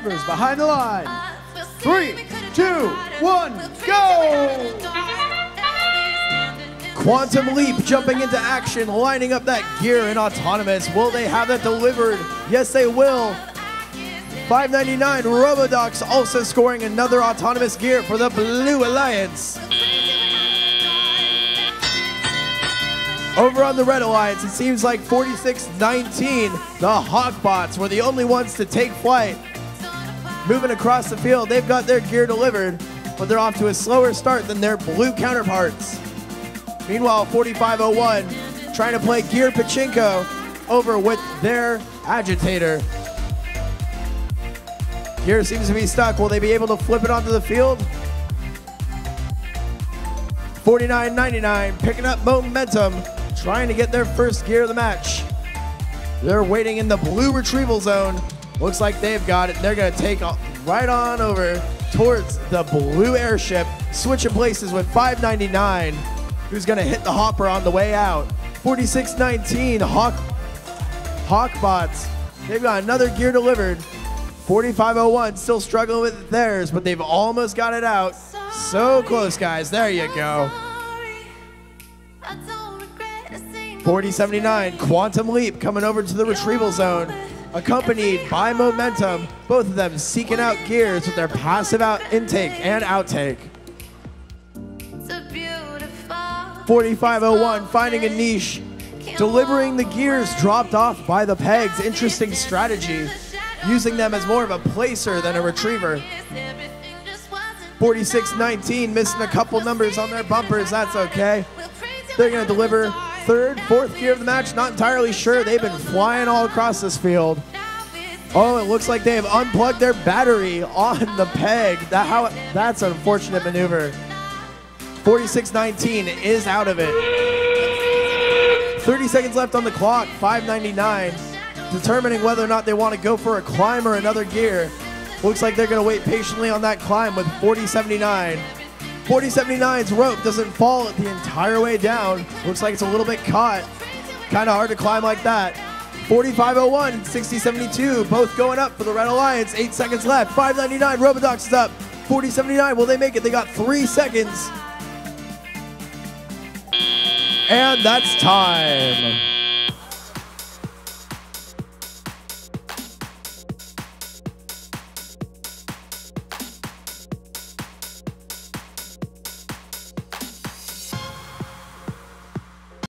drivers behind the line. Three, two, one, go! Quantum Leap jumping into action, lining up that gear in autonomous. Will they have that delivered? Yes, they will. 599 Robodox also scoring another autonomous gear for the Blue Alliance. Over on the Red Alliance, it seems like 4619, the Hawkbots were the only ones to take flight. Moving across the field, they've got their gear delivered, but they're off to a slower start than their blue counterparts. Meanwhile, 4501 trying to play Gear Pachinko over with their agitator. Gear seems to be stuck. Will they be able to flip it onto the field? 49.99 picking up momentum, trying to get their first gear of the match. They're waiting in the blue retrieval zone. Looks like they've got it. They're going to take right on over towards the blue airship, switching places with 599 who's going to hit the hopper on the way out. 4619 Hawk Hawkbots. They've got another gear delivered. 4501 still struggling with theirs, but they've almost got it out. So close, guys. There you go. 4079 Quantum Leap coming over to the retrieval zone, accompanied by Momentum. Both of them seeking out gears with their passive out intake and outtake. 4501 finding a niche, delivering the gears dropped off by the pegs. Interesting strategy, using them as more of a placer than a retriever. 4619 missing a couple numbers on their bumpers. That's okay. They're to deliver third, fourth gear of the match. Not entirely sure. They've been flying all across this field. Oh, it looks like they have unplugged their battery on the peg. That how that's an unfortunate maneuver. 4619 is out of it. 30 seconds left on the clock, 599. Determining whether or not they want to go for a climb or another gear. Looks like they're going to wait patiently on that climb with 4079. 4079's rope doesn't fall the entire way down. Looks like it's a little bit caught. Kind of hard to climb like that. 4501, 6072, both going up for the Red Alliance. Eight seconds left. 599, Robodox is up. 4079, will they make it? They got three seconds. And that's time.